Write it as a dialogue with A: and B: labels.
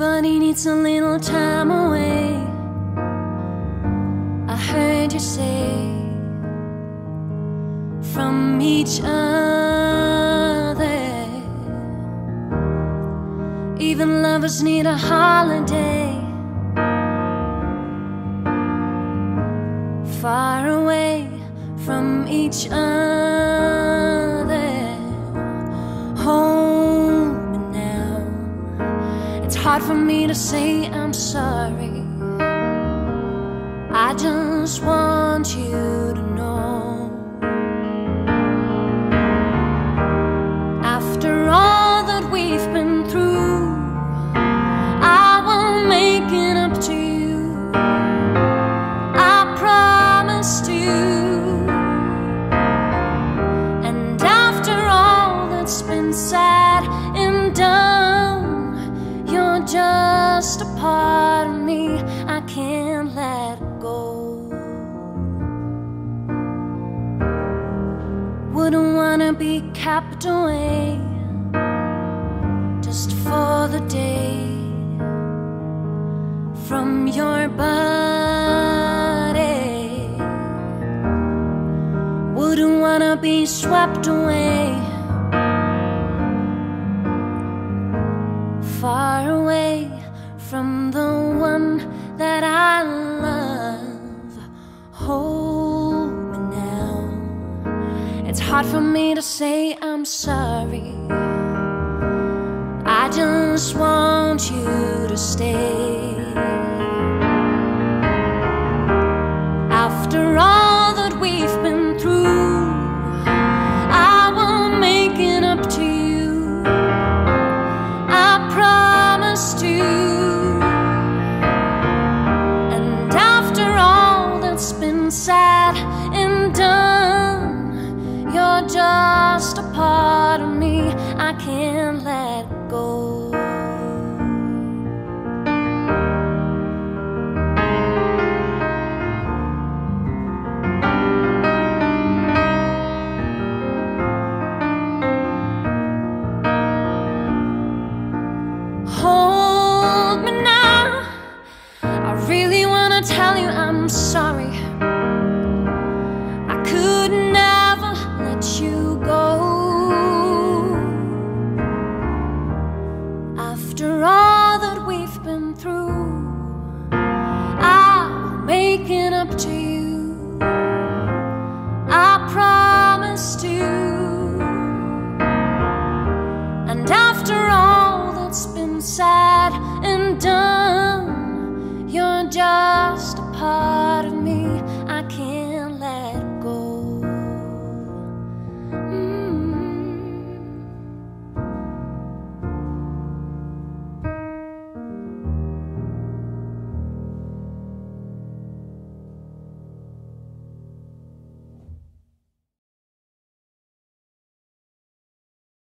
A: Everybody needs a little time away. I heard you say from each other. Even lovers need a holiday. Far away from each other. Hard for me to say I'm sorry. I just want you just a part of me I can't let go. Wouldn't wanna be kept away just for the day from your body. Wouldn't wanna be swept away far away from the one that I love. Hold me now. It's hard for me to say I'm sorry. I just want you to stay. And done. You're just a part of me I can't let After all that we've been through, I'm making up to you. I promise you. And after all that's been said and done, you're just a part.